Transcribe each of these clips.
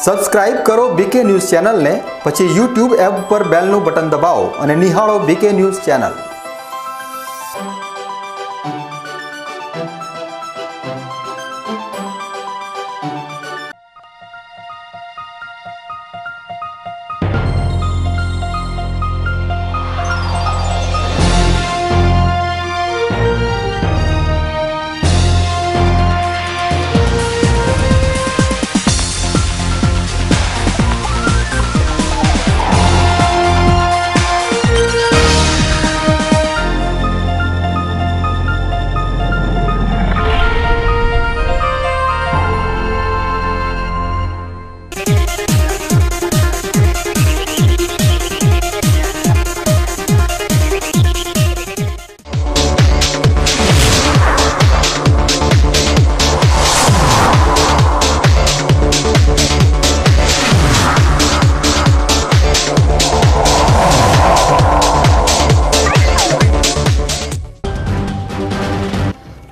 Subscribe કરો બીકે news ચેનલને પછી યુટ્યુબ એપ પર બેલનું બટન દબાવો અને નિહાળો બીકે ન્યૂઝ ચેનલ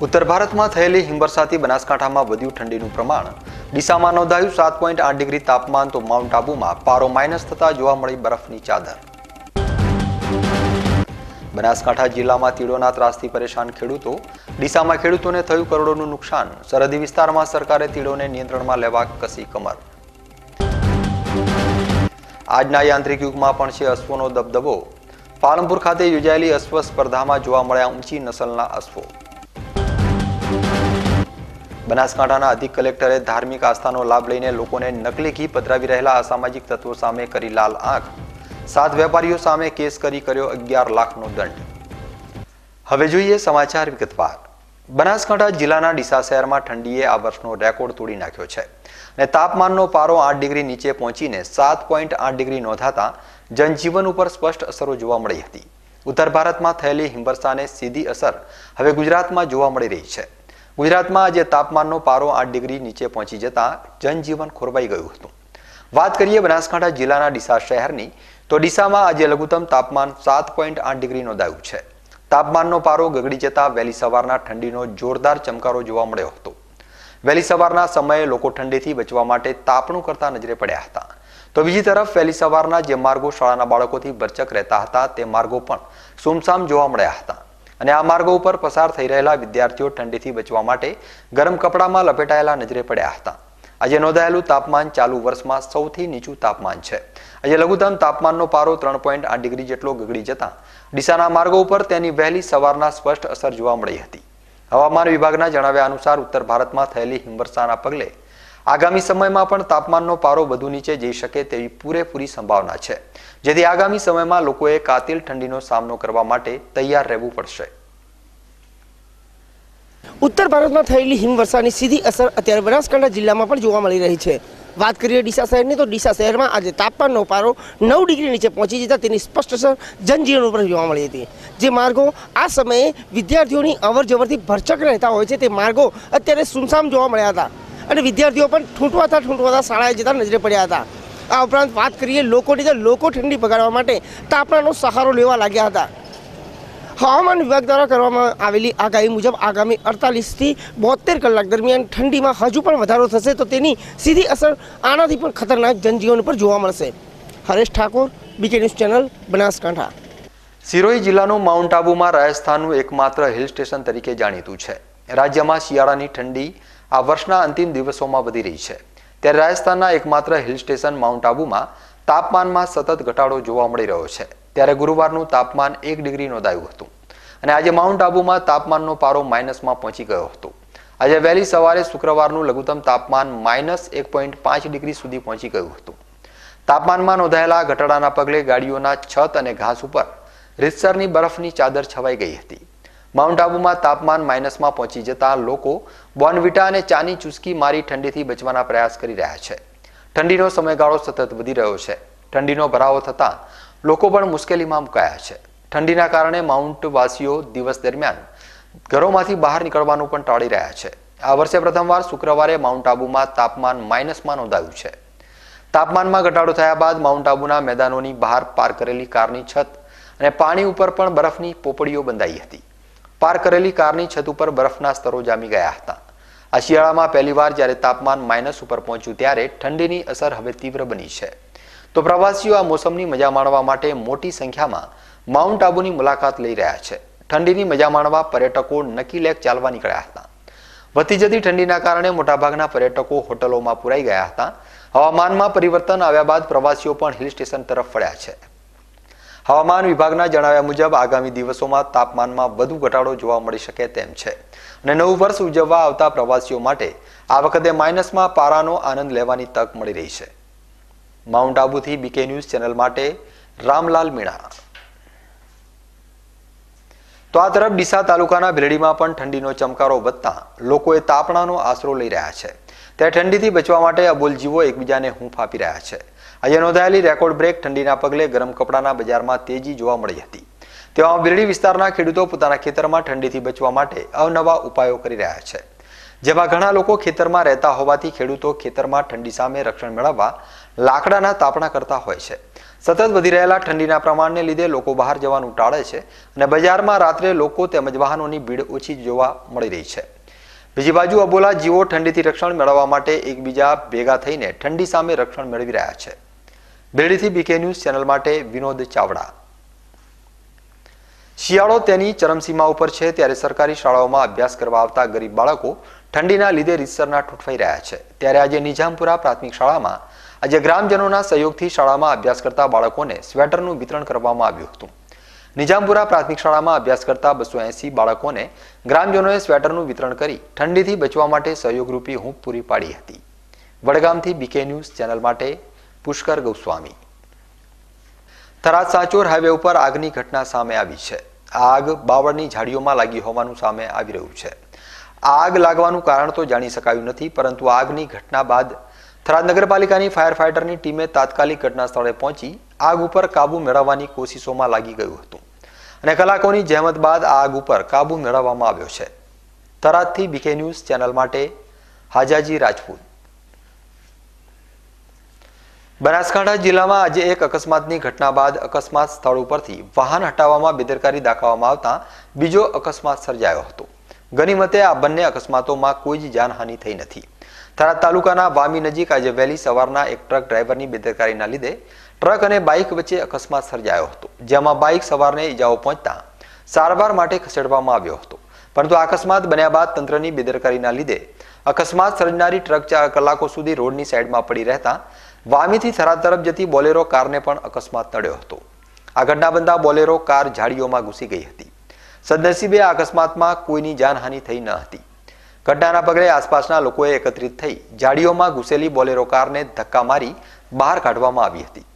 ઉત્તર ભારતમાં થયેલી હિમવર્ષાથી બનાસકાંઠામાં વધ્યું ઠંડીનું પ્રમાણ. ડીસામાં નોંધાયું સાત પોઈન્ટ આઠ ડિગ્રી તાપમાન તો માઉન્ટ આબુમાં પારો માઇનસ થતા જોવા મળી બરફની ચાદર. બનાસકાંઠા જિલ્લામાં તીડોના ત્રાસથી પરેશાન ખેડૂતો. ડીસામાં ખેડૂતોને થયું કરોડોનું નુકસાન. સરહદી વિસ્તારમાં સરકારે તીડોને નિયંત્રણમાં લેવા કસી કમર. આજના યાંત્રિક યુગમાં પણ છે અશ્વનો દબદબો. પાલનપુર ખાતે યોજાયેલી અશ્વ સ્પર્ધામાં જોવા મળ્યા ઊંચી નસલના અશ્વો. બનાસકાંઠાના અધિક કલેક્ટરે ધાર્મિક આસ્થાનો લાભ લઈને લોકોને નકલી ઘી પધરાવી રહેલા અસામાજિક તત્વો સામે કરી લાલ આંખ. સાત વેપારીઓ સામે કેસ કરી કર્યો અગિયાર લાખનો દંડ. હવે જોઈએ સમાચાર વિગતવાર. બનાસકાંઠા જિલ્લાના ડીસા શહેરમાં ઠંડીએ આ વર્ષનો રેકોર્ડ તોડી નાખ્યો છે અને તાપમાનનો પારો આઠ ડિગ્રી નીચે પહોંચીને સાત પોઈન્ટ આઠ ડિગ્રી નોંધાતા જનજીવન ઉપર સ્પષ્ટ અસરો જોવા મળી હતી. ઉત્તર ભારતમાં થયેલી હિમવર્ષાને સીધી અસર હવે ગુજરાતમાં જોવા મળી રહી છે. ગુજરાતમાં આજે તાપમાનનો પારો આઠ ડિગ્રી નીચે પહોંચી જતા જનજીવન ખોરવાઈ ગયું હતું. વાત કરીએ બનાસકાંઠા જિલ્લાના ડીસા શહેરની, તો ડીસામાં આજે લઘુત્તમ તાપમાન સાત પોઈન્ટ આઠ ડિગ્રી નોંધાયું છે. તાપમાનનો પારો ગગડી જતા વહેલી સવારના ઠંડીનો જોરદાર ચમકારો જોવા મળ્યો હતો. વહેલી સવારના સમયે લોકો ઠંડીથી બચવા માટે તાપણું કરતા નજરે પડ્યા હતા. તો બીજી તરફ વહેલી સવારના જે માર્ગો શાળાના બાળકોથી ભરચક રહેતા હતા, તે માર્ગો પણ સુમસામ જોવા મળ્યા હતા. અને આ માર્ગો ઉપર પસાર થઈ રહેલા વિદ્યાર્થીઓ ઠંડીથી બચવા માટે ગરમ કપડામાં લપેટાયેલા નજરે પડ્યા હતા. આજે નોંધાયેલું તાપમાન ચાલુ વર્ષમાં સૌથી નીચું તાપમાન છે. આજે લઘુત્તમ તાપમાનનો પારો ત્રણ પોઈન્ટ આઠ ડિગ્રી જેટલો ગગડી જતા ડીસાના માર્ગો ઉપર તેની વહેલી સવારના સ્પષ્ટ અસર જોવા મળી હતી. હવામાન વિભાગના જણાવ્યા અનુસાર ઉત્તર ભારતમાં થયેલી હિમવર્ષાના પગલે આગામી સમયમાં પણ તાપમાનનો પારો વધુ નીચે જઈ શકે તેવી પૂરેપૂરી સંભાવના છે. જેથી આગામી સમયમાં લોકોએ કાતિલ ઠંડીનો સામનો કરવા માટે તૈયાર રહેવું પડશે. ઉત્તર ભારતમાં થયેલી હિમવર્ષાની સીધી અસર અત્યારે બનાસકાંઠા જિલ્લામાં પણ જોવા મળી રહી છે. વાત કરીએ ડીસા શહેરની, તો ડીસા શહેરમાં આજે તાપમાનનો પારો નવ ડિગ્રી નીચે પહોંચી જતા તેની સ્પષ્ટ અસર જનજીવન ઉપર જોવા મળી હતી. જે માર્ગો આ સમયે વિદ્યાર્થીઓની અવર ભરચક રહેતા હોય છે, તે માર્ગો અત્યારે સુમસામ જોવા મળ્યા હતા. અને વિદ્યાર્થીઓ પણ ઠૂંટવાતા ઠૂંટવાતા શાળાએ જતા નજરે પડ્યા હતા. આ ઉપરાંત વાત કરીએ લોકોની, તો લોકો ઠંડી પગાડવા માટે તાપણાનો સહારો લેવા લાગ્યા હતા. હવામાન વિભાગ દ્વારા કરવામાં આવેલી આગાહી મુજબ આગામી અડતાલીસથી બોતેર કલાક દરમિયાન ઠંડીમાં હજુ પણ વધારો થશે, તો તેની સીધી અસર આનાથી પણ ખતરનાક જનજીવન પર જોવા મળશે. Haresh Thakor, BK news channel, Banaskantha. Sirohi જિલ્લાનું માઉન્ટ આબુમાં રાજસ્થાનનું એકમાત્ર હિલ સ્ટેશન તરીકે જાણીતું છે. રાજ્યમાં શિયાળાની ઠંડી આ વર્ષના અંતિમ દિવસોમાં વધી રહી છે. ત્યારે રાજસ્થાનના એકમાત્ર હિલ સ્ટેશન માઉન્ટ આબુમાં તાપમાનમાં સતત ઘટાડો જોવા મળી રહ્યો છે. ત્યારે ગુરુવારનું તાપમાન એક ડિગ્રી નોંધાયું હતું. અને આજે માઉન્ટ આબુમાં તાપમાનનો પારો માઇનસમાં પહોંચી ગયો હતો. આજે વહેલી સવારે શુક્રવારનું લઘુત્તમ તાપમાન માઇનસ એક પોઈન્ટ પાંચ ડિગ્રી સુધી પહોંચી ગયું હતું. તાપમાનમાં નોંધાયેલા ઘટાડાના પગલે ગાડીઓના છત અને ઘાસ ઉપર રીતસરની બરફની ચાદર છવાઈ ગઈ હતી. માઉન્ટ આબુમાં તાપમાન માઇનસમાં પહોંચી જતા લોકો બોર્નવિટા અને ચાની ચુસ્કી મારી ઠંડીથી બચવાના પ્રયાસ કરી રહ્યા છે. ઠંડીનો સમયગાળો સતત વધી રહ્યો છે. ઠંડીનો ભરાવો થતાં લોકો પણ મુશ્કેલીમાં મુકાયા છે. ઠંડીના કારણે માઉન્ટ વાસીઓ દિવસ દરમિયાન ઘરોમાંથી બહાર નીકળવાનું પણ ટાળી રહ્યા છે. આ વર્ષે પ્રથમવાર શુક્રવારે માઉન્ટ આબુમાં તાપમાન માઇનસમાં નોંધાયું છે. તાપમાનમાં ઘટાડો થયા બાદ માઉન્ટ આબુના મેદાનોની બહાર પાર્ક કરેલી કારની છત અને પાણી ઉપર પણ બરફની પોપડીઓ બંધાઈ હતી. પાર્ક કરેલી કારની છત ઉપર બરફના સ્તરો જામી ગયા હતા. આ શિયાળામાં પહેલીવાર જ્યારે તાપમાન માઇનસ ઉપર પહોંચ્યું ત્યારે ઠંડીની અસર હવે તીવ્ર બની છે. તો પ્રવાસીઓ આ મોસમની મજા માણવા માટે મોટી સંખ્યામાં માઉન્ટ આબુની મુલાકાત લઈ રહ્યા છે. ઠંડીની મજા માણવા પર્યટકો નકી લેક ચાલવા નીકળ્યા હતા. વધતી જતી ઠંડીના કારણે મોટાભાગના પર્યટકો હોટલોમાં પુરાઈ ગયા હતા. હવામાનમાં પરિવર્તન આવ્યા બાદ પ્રવાસીઓ પણ હિલ સ્ટેશન તરફ ફળ્યા છે. હવામાન વિભાગના જણાવ્યા મુજબ આગામી દિવસોમાં તાપમાનમાં વધુ ઘટાડો જોવા મળી શકે તેમ છે. અને નવું વર્ષ ઉજવવા આવતા પ્રવાસીઓ માટે આ વખતે માઇનસમાં પારાનો આનંદ લેવાની તક મળી રહી છે. માઉન્ટ આબુથી બીકે ન્યૂઝ ચેનલ માટે રામલાલ મીણા. તો આ તરફ ડીસા તાલુકાના ભીલડીમાં પણ ઠંડીનો ચમકારો વધતા લોકોએ તાપણાનો આશરો લઈ રહ્યા છે. ત્યારે ઠંડીથી બચવા માટે અબોલ જીવો એકબીજાને હૂંફ આપી રહ્યા છે. આજે નોંધાયેલી રેકોર્ડ બ્રેક ઠંડીના પગલે ગરમ કપડાના બજારમાં તેજી જોવા મળી હતી. તેવામાં બિરડી વિસ્તારના ખેડૂતો પોતાના ખેતરમાં ઠંડીથી બચવા માટે અવનવા ઉપાયો કરી રહ્યા છે. જેમાં ઘણા લોકો ખેતરમાં રહેતા હોવાથી ખેડૂતો ખેતરમાં ઠંડી સામે રક્ષણ મેળવવા લાકડાના તાપણા કરતા હોય છે. સતત વધી રહેલા ઠંડીના પ્રમાણને લીધે લોકો બહાર જવાનું ટાળે છે અને બજારમાં રાત્રે લોકો તેમજ વાહનોની ભીડ ઓછી જોવા મળી રહી છે. બીજી બાજુ અબોલા જીવો ઠંડીથી રક્ષણ મેળવવા માટે એકબીજા ભેગા થઈને ઠંડી સામે રક્ષણ મેળવી રહ્યા છે. બેડીથી બીકે ન્યૂઝ ચેનલ માટે વિનોદ ચાવડા. શિયાળો તેની ચરમસીમા ઉપર છે, ત્યારે સરકારી શાળાઓમાં અભ્યાસ કરવા આવતા ગરીબ બાળકો ઠંડીના લીધે રીતસરના ઠૂંઠવાઈ રહ્યા છે. ત્યારે આજે નિઝામપુરા પ્રાથમિક શાળામાં આજે ગ્રામજનોના સહયોગથી શાળામાં અભ્યાસ કરતા બાળકોને સ્વેટરનું વિતરણ કરવામાં આવ્યું હતું. નિઝામપુરા પ્રાથમિક શાળામાં અભ્યાસ કરતા બસો એંસી બાળકોને ગ્રામજનોએ સ્વેટરનું વિતરણ કરી ઠંડીથી બચવા માટે સહયોગરૂપી હૂંફ પૂરી પાડી હતી. વડગામથી બીકે ન્યૂઝ ચેનલ માટે પુષ્કર ગોસ્વામી. થરાદ સાચોર હાઈવે ઉપર આગની ઘટના સામે આવી છે. આગ બાવળની ઝાડીઓમાં લાગી હોવાનું સામે આવી રહ્યું છે. આગ લાગવાનું કારણ તો જાણી શકાયું નથી, પરંતુ આગની ઘટના બાદ થરાદ નગરપાલિકાની ફાયર ફાઈટરની ટીમે તાત્કાલિક ઘટના સ્થળે પહોંચી આગ ઉપર કાબુ મેળવવાની કોશિશોમાં લાગી ગયું હતું. અને કલાકોની જહેમત બાદ આગ ઉપર કાબુ મેળવવામાં આવ્યો છે. તરાદથી બીકે ન્યૂઝ ચેનલ માટે હાજાજી રાજપૂત. બનાસકાંઠા જિલ્લામાં આજે એક અકસ્માતની ઘટના બાદ અકસ્માત સ્થળ ઉપરથી વાહન હટાવવામાં બેદરકારી દાખવવામાં આવતા બીજો અકસ્માત સર્જાયો હતો. ગનીમતે આ બંને અકસ્માતોમાં કોઈ જ જાનહાનિ થઈ નથી. થરાદ તાલુકાના વામી નજીક આજે વહેલી સવારના એક ટ્રક ડ્રાઈવરની બેદરકારીના લીધે ટ્રક અને બાઇક વચ્ચે અકસ્માત સર્જાયો હતો, જેમાં બાઇક સવારને ઈજાઓ પહોંચતા સારવાર માટે ખસેડવામાં આવ્યો હતો. પરંતુ અકસ્માત બન્યા બાદ તંત્રની બેદરકારીના લીધે અકસ્માત સર્જનારી ટ્રક ચાર કલાકો સુધી રોડની સાઈડમાં પડી રહેતા વામીથી થરાદ તરફ જતી બોલેરો કારને પણ અકસ્માત નડ્યો હતો. આ ઘટના બનતા બોલેરો કાર ઝાડીઓમાં ઘૂસી ગઈ હતી. સદનસીબે આ અકસ્માતમાં કોઈની જાનહાનિ થઈ ન હતી. ઘટનાના પગલે આસપાસના લોકોએ એકત્રિત થઈ ઝાડીઓમાં ઘૂસેલી બોલેરો કારને ધક્કા મારી બહાર કાઢવામાં આવી હતી.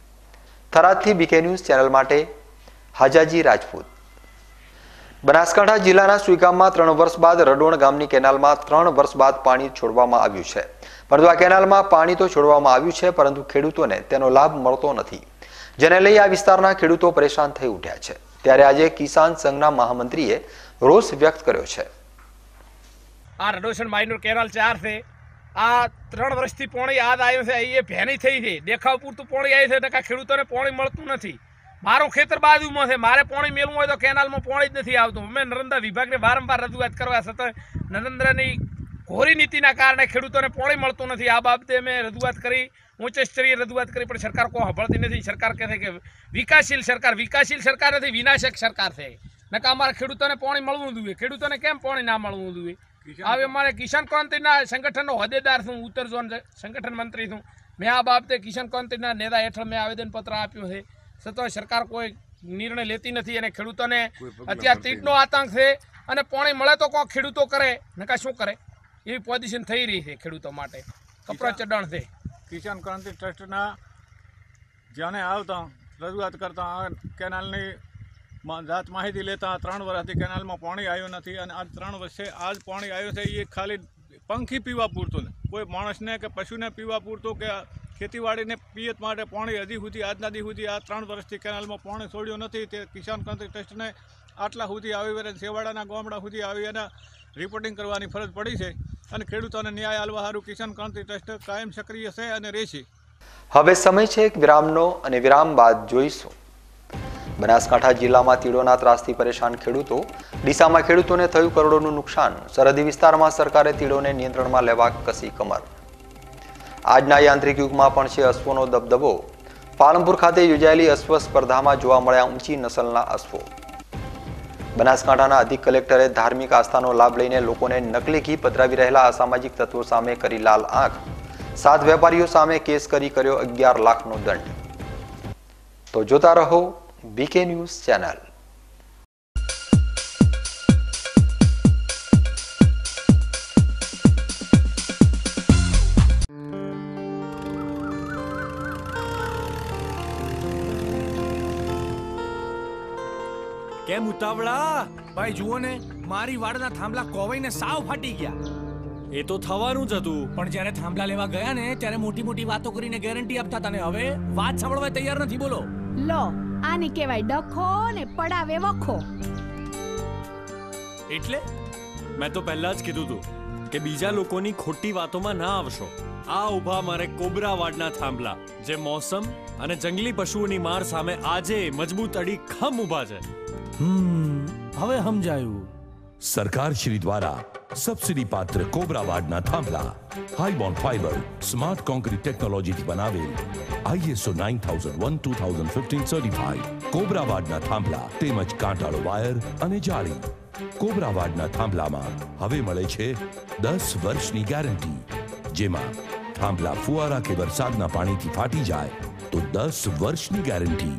થરાદથી બીકે ન્યૂઝ ચેનલ માટે હાજાજી રાજપૂત. બનાસકાંઠા જિલ્લાના સુઈગામમાં ત્રણ વર્ષ બાદ રડોણ ગામની કેનાલમાં ત્રણ વર્ષ બાદ પાણી છોડવામાં આવ્યું છે. પરંતુ આ કેનાલમાં પાણી તો છોડવામાં આવ્યું છે, પરંતુ ખેડૂતોને તેનો લાભ મળતો નથી. જેને લઈ આ વિસ્તારના ખેડૂતો પરેશાન થઈ ઉઠ્યા છે. ત્યારે આજે કિસાન સંઘના મહામંત્રીએ રોષ વ્યક્ત કર્યો છે. આ રડોશન માઇનોર કેનાલ ચાર છે. આ ત્રણ વર્ષથી પોણી યાદ આવ્યું છે એ ભેની થઈ છે. દેખાવ પૂરતું પોણી આવ્યું છે એટલે કાંઈ ખેડૂતોને પોણી મળતું નથી. મારું ખેતર બાજુમાં છે, મારે પોણી મેળવું હોય તો કેનાલમાં પોણી જ નથી આવતું. અમે નરેન્દ્ર વિભાગને વારંવાર રજૂઆત કરવા છતાં નરેન્દ્રની ઘોરી નીતિના કારણે ખેડૂતોને પોણી મળતું નથી. આ બાબતે મેં રજૂઆત કરી ઉચ્ચ સ્તરીય રજૂઆત કરી પણ સરકાર કોઈ સાંભળતી નથી. સરકાર કહે છે કે વિકાસશીલ સરકાર વિકાસશીલ સરકાર નથી વિનાશક સરકાર છે. નકા અમારા ખેડૂતોને પોણી મળવું જોઈએ. ખેડૂતોને કેમ પોણી ના મળવું જોઈએ? હવે અમારે કિસાન ક્રાંતિના સંગઠનનો હોદ્દેદાર છું ઉત્તર ઝોન સંગઠન મંત્રી છું. મેં આ બાબતે કિસાન ક્રાંતિના નેતા હેઠળ મેં આવેદનપત્ર આપ્યું છે. છતાં સરકાર કોઈ નિર્ણય લેતી નથી અને ખેડૂતોને અત્યારે તીટનો આતંક છે અને પાણી મળે તો કોઈ ખેડૂતો કરે? નકા શું કરે? એવી પોઝિશન થઈ રહી છે ખેડૂતો માટે. કપરા ચડાણ છે. કિસાન ક્રાંતિ ટ્રસ્ટના જ્યાંને આવતા રજૂઆત કરતા આ કેનાલની જાત માહિતી લેતા ત્રણ વર્ષથી કેનાલમાં પાણી આવ્યું નથી અને આજ ત્રણ વર્ષે આજ પાણી આવ્યું છે એ ખાલી પંખી પીવા પૂરતું ને કોઈ માણસને કે પશુને પીવા પૂરતું કે ખેતીવાડીને પિયત માટે પાણી હજી સુધી આજના દી સુધી આ ત્રણ વર્ષથી કેનાલમાં પાણી છોડ્યું નથી. તે કિસાન ક્રાંતિ ટ્રસ્ટને આટલા સુધી આવી અને છેવાડાના ગામડા સુધી આવી અને રિપોર્ટિંગ કરવાની ફરજ પડી છે. અને ખેડૂતોને ન્યાય આલવા હારું કિસાન ક્રાંતિ ટ્રસ્ટ કાયમ સક્રિય છે અને રહેશે. હવે સમય છે એક વિરામનો અને વિરામ બાદ જોઈશું. બનાસકાંઠા જિલ્લામાં તીડોના ત્રાસથી પરેશાન ખેડૂતો. ડીસામાં ખેડૂતોને થયું કરોડોનું નુકસાન. સરહદી વિસ્તારમાં સરકારે તીડોને નિયંત્રણમાં લેવા કસી કમર. આજના યાંત્રિક યુગમાં પણ છે અશ્વનો દબદબો. પાલનપુર ખાતે યોજાયેલી અશ્વ સ્પર્ધામાં જોવા મળ્યા ઊંચી નસલના અશ્વો. બનાસકાંઠાના અધિક કલેક્ટરે ધાર્મિક આસ્થાનો લાભ લઈને લોકોને નકલી ઘી પધરાવી રહેલા અસામાજિક તત્વો સામે કરી લાલ આંખ. સાત વેપારીઓ સામે કેસ કરી કર્યો અગિયાર લાખનો દંડ. તો જોતા રહો બીકે ન્યૂઝ ચેનલ કેમ ઉતાવળા? ભાઈ જુઓ ને મારી વાડના થાંભલા કોવાઈને સાવ ફાટી ગયા. એ તો થવાનું જ હતું. પણ જ્યારે થાંભલા લેવા ગયા ને ત્યારે મોટી મોટી વાતો કરીને ગેરંટી આપતા હતા ને. હવે વાત સાંભળવા તૈયાર નથી બોલો. લો આને કહેવાય ડખો ને પડાવે વખો. એટલે? મેં તો પહેલા જ કીધું તું કે બીજા લોકોની ખોટી વાતોમાં ના આવશો. આ ઊભા મારે કોબરા વાડના થાંભલા જે મોસમ અને જંગલી પશુઓની માર સામે આજે મજબૂત અડી ખમ ઊભા છે. હમ હવે સમજાયું. સરકાર શ્રી દ્વારા સબસિડી પાત્ર કોબરાવાડના થાંભલા હાઈબોન્ડ ફાઈબર સ્માર્ટ કોન્ક્રીટ ટેકનોલોજીથી બનાવેલ ISO nine thousand one two thousand fifteen certified કોબરાવાડના થાંભલા તેમજ કાંટાળો વાયર અને જાળી. કોબરાવાડના થાંભલામાં હવે મળે છે દસ વર્ષની ગેરંટી જેમાં થાંભલા ફુવારા કે વરસાદના પાણીથી ફાટી જાય તો દસ વર્ષની ગેરંટી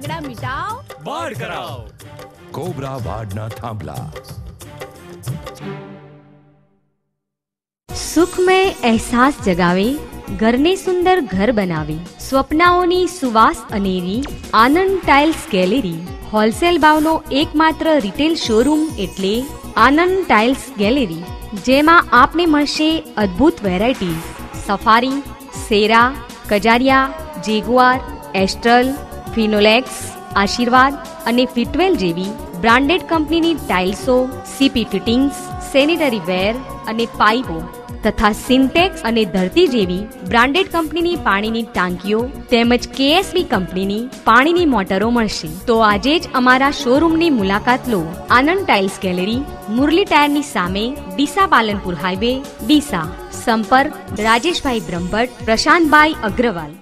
ઝઘડા મિટાવ. બળ કરાવ. કોબરાવાડના થાંભલા. સુખમય અહેસાસ જગાવે ઘરને સુંદર ઘર બનાવે સ્વપ્નાઓની સુવાસ અનેરી આનંદ ટાઇલ્સ ગેલેરી હોલસેલ ભાવનો એકમાત્ર રિટેલ શોરૂમ એટલે આનંદ ટાઇલ્સ ગેલેરી જેમાં આપને મળશે અદ્ભુત variety Safari Cera Kajaria Jaguar Astral Finolex Ashirvad અને ફિટવેલ જેવી બ્રાન્ડેડ કંપનીની ટાઇલ્સો સીપી ફિટિંગ્સ સેનિટરી વેર અને પાઇપો તથા સિન્ટેક્સ અને ધરતી જેવી બ્રાન્ડેડ કંપનીની પાણીની ટાંકીઓ તેમજ કેએસબી કંપનીની પાણીની મોટરો મળશે. તો આજે જ અમારા શોરૂમની મુલાકાત લો. આનંદ ટાઇલ્સ ગેલેરી મુરલી ટાયરની સામે, ડીસા પાલનપુર હાઈવે ડીસા. સંપર્ક, રાજેશભાઈ બ્રહ્મભટ્ટ, પ્રશાંતભાઈ અગ્રવાલ.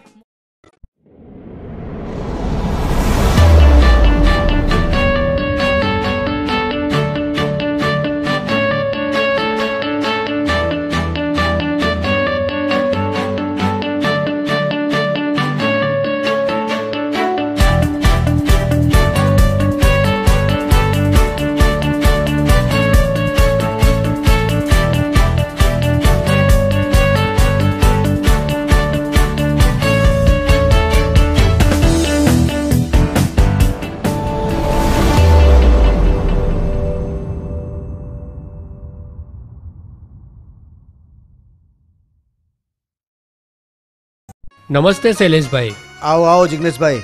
નમસ્તે શૈલેષભાઈ. આવો આવો જિગ્નેશભાઈ.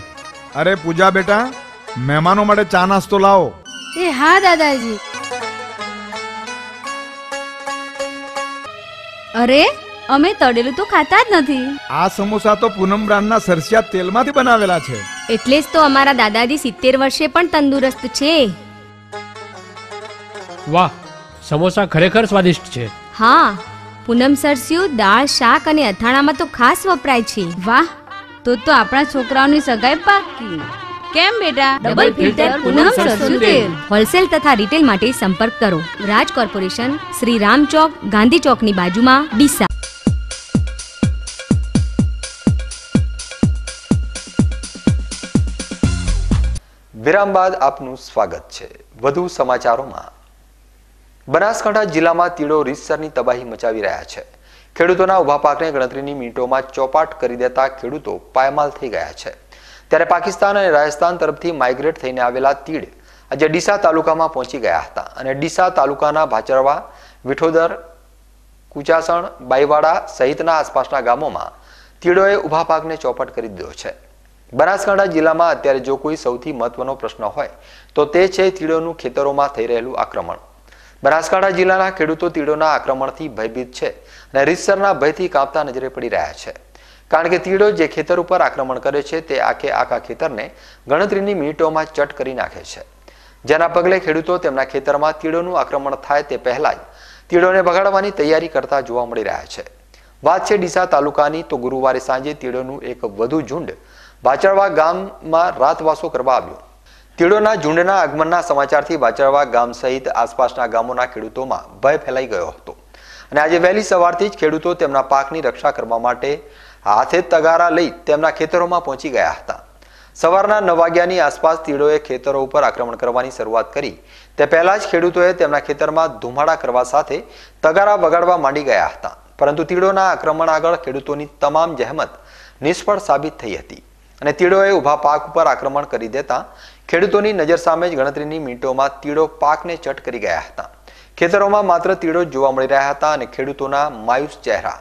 અરે પૂજા બેટા મહેમાનો માટે ચા નાસ્તો લાવો. એ હા દાદાજી. અરે અમે તળેલું તો ખાતા જ નથી. આ સમોસા તો પૂનમ બ્રાન્ડના સરસિયા તેલમાંથી બનાવેલા છે. એટલે જ તો અમારા દાદાજી સિત્તેર વર્ષે પણ તંદુરસ્ત છે. વાહ સમોસા ખરેખર સ્વાદિષ્ટ છે. હા. પૂનમ સરસ્યું દાળ શાક અને અથાણામાં તો ખાસ વપરાય છે. વાહ તો તો આપણા છોકરાઓની સગાઈ પાકી. કેમ બેટા? ડબલ ફિલ્ટર પૂનમ સરસ્યું તેલ. હોલસેલ તથા રિટેલ માટે સંપર્ક કરો. રાજ કોર્પોરેશન શ્રી રામ ચોક ગાંધી ચોકની બાજુમાં ડીસા. વિરામ બાદ આપનું સ્વાગત છે. વધુ સમાચારોમાં બનાસકાંઠા જિલ્લામાં તીડો, રીતસરની તબાહી મચાવી રહ્યા છે. ખેડૂતોના ઊભા પાકને ગણતરીની મિનિટોમાં ચોપાટ કરી દેતા ખેડૂતો પાયમાલ થઈ ગયા છે. ત્યારે પાકિસ્તાન અને રાજસ્થાન તરફથી માઇગ્રેટ થઈને આવેલા તીડ આજે ડીસા તાલુકામાં પહોંચી ગયા હતા અને ડીસા તાલુકાના ભાચરવા, વિઠોદર, કુચાસણ, બાઈવાડા સહિતના આસપાસના ગામોમાં તીડોએ ઊભા પાકને ચોપટ કરી દીધો છે. બનાસકાંઠા જિલ્લામાં અત્યારે જો કોઈ સૌથી મહત્વનો પ્રશ્ન હોય, તો તે છે તીડોનું ખેતરોમાં થઈ રહેલું આક્રમણ. બનાસકાંઠા જિલ્લાના ખેડૂતો તીડોના આક્રમણથી ભયભીત છે અને રીતસરના ભયથી કાપતા નજરે પડી રહ્યા છે. કારણ કે તીડો જે ખેતર ઉપર આક્રમણ કરે છે તે આખે આખા ખેતરને ગણતરીની મિનિટોમાં ચટ કરી નાખે છે. જેના પગલે ખેડૂતો તેમના ખેતરમાં તીડોનું આક્રમણ થાય તે પહેલા જ તીડોને ભગાડવાની તૈયારી કરતા જોવા મળી રહ્યા છે. વાત છે ડીસા તાલુકાની તો ગુરુવારે સાંજે તીડોનું એક વધુ ઝુંડ બાચરવા ગામમાં રાતવાસો કરવા આવ્યું. તીડોના ઝુંડના આગમનના સમાચારથી બાચરવા ગામ સહિત આસપાસના ગામોના ખેડૂતોમાં ભય ફેલાઈ ગયો હતો. અને આજે વહેલી સવારથી જ ખેડૂતો તેમના પાકની રક્ષા કરવા માટે હાથે તગારા લઈ તેમના ખેતરોમાં પહોંચી ગયા હતા. સવારના નવ વાગ્યાની આસપાસ તીડોએ ખેતરો ઉપર આક્રમણ કરવાની શરૂઆત કરી. તે પહેલા જ ખેડૂતોએ તેમના ખેતરમાં ધુમાડા કરવા સાથે તગારા વગાડવા માંડી ગયા હતા. પરંતુ તીડોના આક્રમણ આગળ ખેડૂતોની તમામ જહેમત નિષ્ફળ સાબિત થઈ હતી. અને તીડોએ ઊભા પાક ઉપર આક્રમણ કરી દેતા ખેડૂતોની નજર સામે જ ગણતરીની મિનિટોમાં તીડો પાકને ચટ કરી ગયા હતા. ખેતરોમાં માત્ર તીડો જોવા મળી રહ્યા હતા અને ખેડૂતોના માયુસ ચહેરા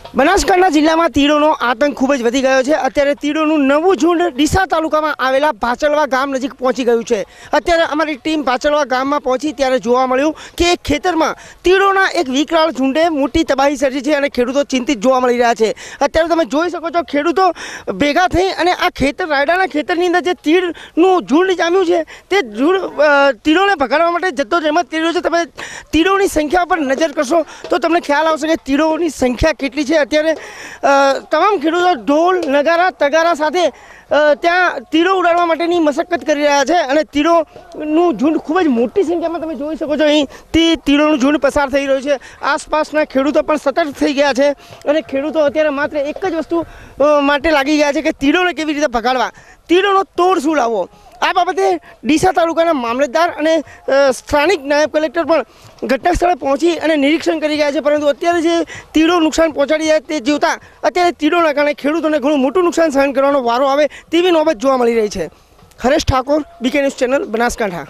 બનાસકાંઠા જિલ્લામાં તીડોનો આતંક ખૂબ જ વધી ગયો છે. અત્યારે તીડોનું નવું ઝુંડ ડીસા તાલુકામાં આવેલા ભાચલવા ગામ નજીક પહોંચી ગયું છે. અત્યારે અમારી ટીમ ભાચલવા ગામમાં પહોંચી ત્યારે જોવા મળ્યું કે એક ખેતરમાં તીડોના એક વિકરાળ ઝુંડે મોટી તબાહી સર્જી છે અને ખેડૂતો ચિંતિત જોવા મળી રહ્યા છે. અત્યારે તમે જોઈ શકો છો ખેડૂતો ભેગા થઈ અને આ ખેતર, રાયડાના ખેતરની અંદર જે તીડનું ઝુંડ જામ્યું છે, તે ઝુંડ તીડોને ભગાડવા માટે જતો રહેમત કરી રહ્યો છે. તમે તીડોની સંખ્યા પર નજર કરશો તો તમને ખ્યાલ આવશે કે તીડોની સંખ્યા કેટલી છે. અત્યારે તમામ ખેડૂતો ઢોલ, નગારા, તગારા સાથે ત્યાં તીરો ઉડાડવા માટેની મશક્કત કરી રહ્યા છે અને તીરોનું ઝુંડ ખૂબ જ મોટી સંખ્યામાં તમે જોઈ શકો છો અહીં. તે, તીરોનું ઝુંડ પસાર થઈ રહ્યું છે. આસપાસના ખેડૂતો પણ સતર્ક થઈ ગયા છે અને ખેડૂતો અત્યારે માત્ર એક જ વસ્તુ માટે લાગી ગયા છે કે તીરોને કેવી રીતે ભગાડવા? તીરોનો તોડ શું લાવવો? આ બાબતે ડીસા તાલુકાના મામલતદાર અને સ્થાનિક નાયબ કલેક્ટર પણ ઘટના સ્થળે પહોંચી અને નિરીક્ષણ કરી ગયા છે. પરંતુ અત્યારે જે તીડો નુકસાન પહોંચાડી જાય તે જીવતા અત્યારે તીડોના કારણે ખેડૂતોને ઘણું મોટું નુકસાન સહન કરવાનો વારો આવે તેવી નોબત જોવા મળી રહી છે. Haresh Thakor BK news channel Banaskantha.